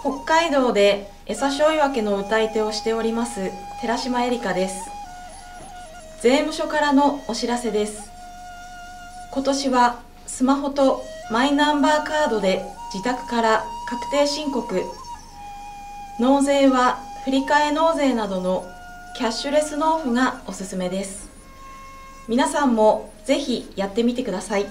北海道で餌醤油分けの歌い手をしております寺島恵里香です。税務署からのお知らせです。今年はスマホとマイナンバーカードで自宅から確定申告。納税は振替納税などのキャッシュレス納付がおすすめです。皆さんもぜひやってみてください。